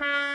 you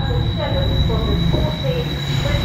conducted fellows for the four-day